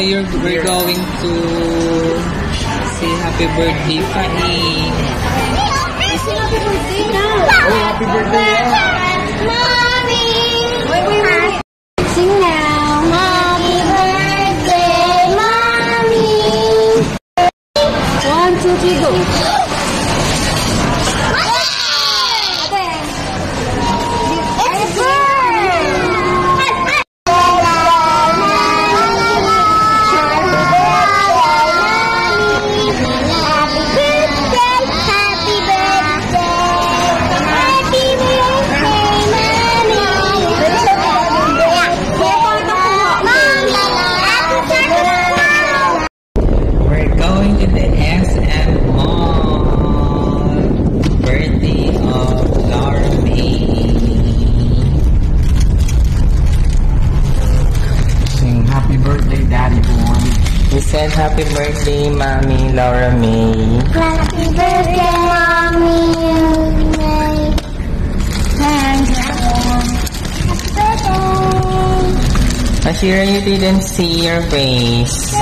you're, we're going to say happy birthday, Fanny. happy birthday Mommy! Said happy birthday, Mommy Laura Mae. Happy birthday, mommy. Thanks, Happy birthday. Ashira, you didn't see your face.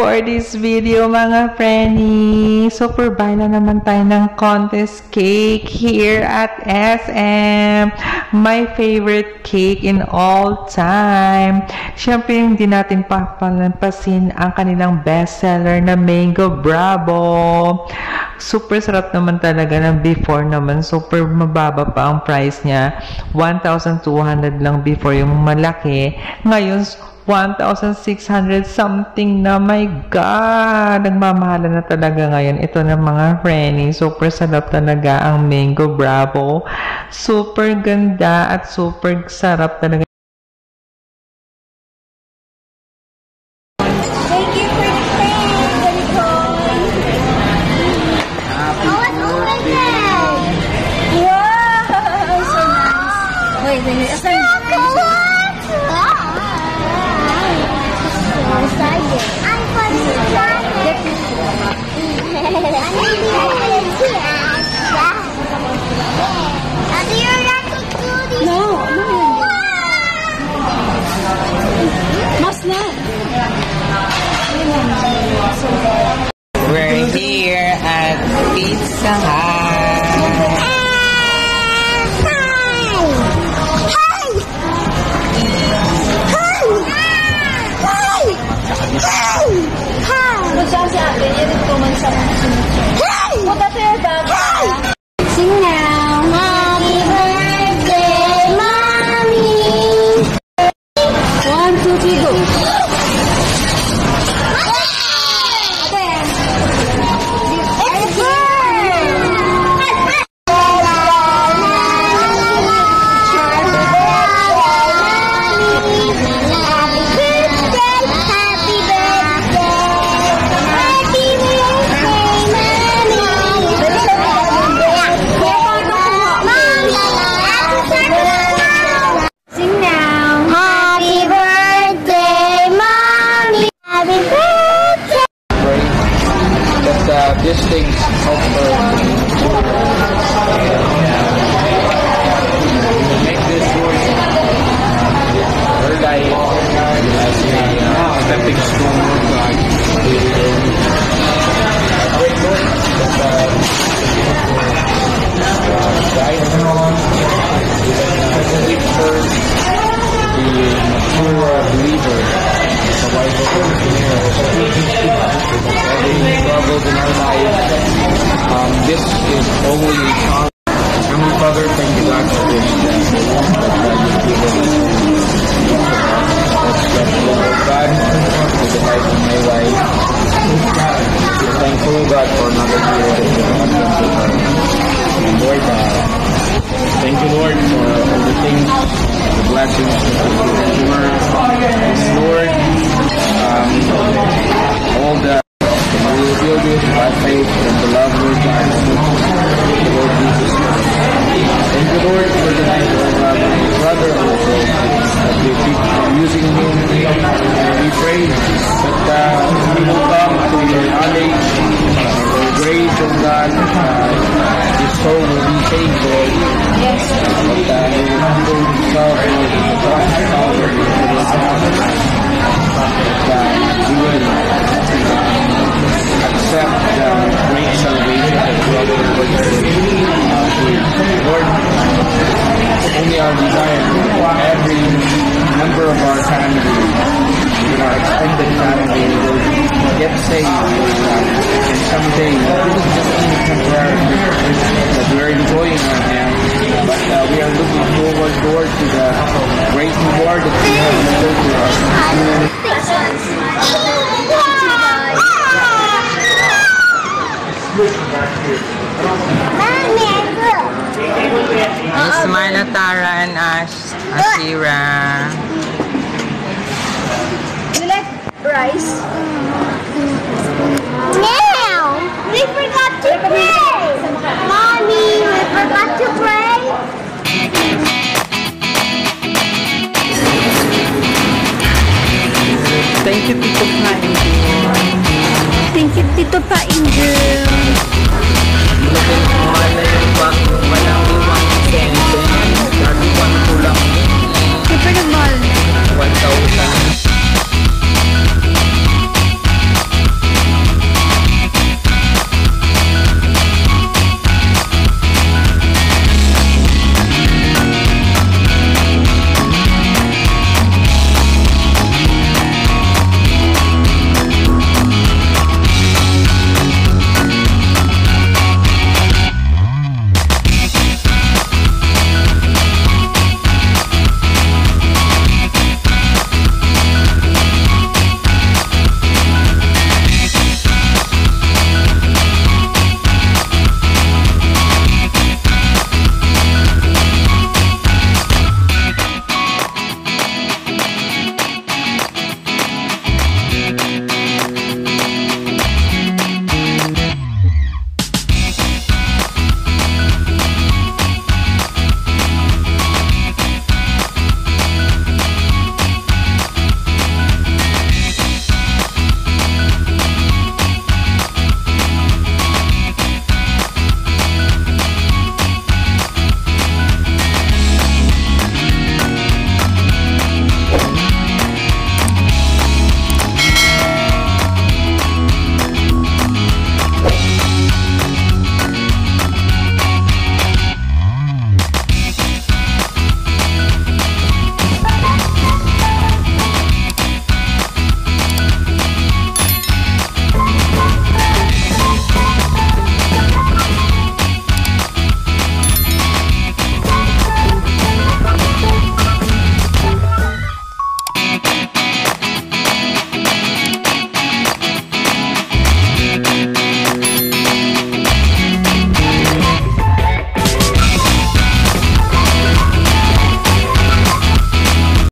For this video mga Frenny, super buy na naman tayo ng contest cake here at SM. My favorite cake in all time. Siyempre, hindi natin papalampasin ang kanilang bestseller na Mango Bravo. Super sarap naman talaga ng before naman. Super mababa pa ang price niya. 1,200 lang before yung malaki. Ngayon, 1,600 something na. My God! Nagmamahala na talaga ngayon. Ito na mga Frenny. Super sarap talaga ang Mango Bravo. Super ganda at super sarap talaga. 相爱。我想想，爷爷给我们什？Um, this is only a chance. Heavenly Father, thank you God for this. That God given that for the life of my wife. Thankful God for another year that you have given to her. And Lord God, thank you Lord things to endure. Lord, um, all the we will build this by faith and the God, uh, soul will be saved, Lord. Yes. But uh, will God. That uh, he will accept the great salvation that you have provided. Lord, only our desire every member of our family, in our extended family, will get saved. And someday, this is just only temporary, that we are enjoying right now, but uh, we are looking forward, Lord, to the great reward that you have in store for us. Miss Myla, Tara, and Ash, Asira rice. Now, we forgot to pray. Mommy, we forgot to pray. Thank you, Teacher Prime.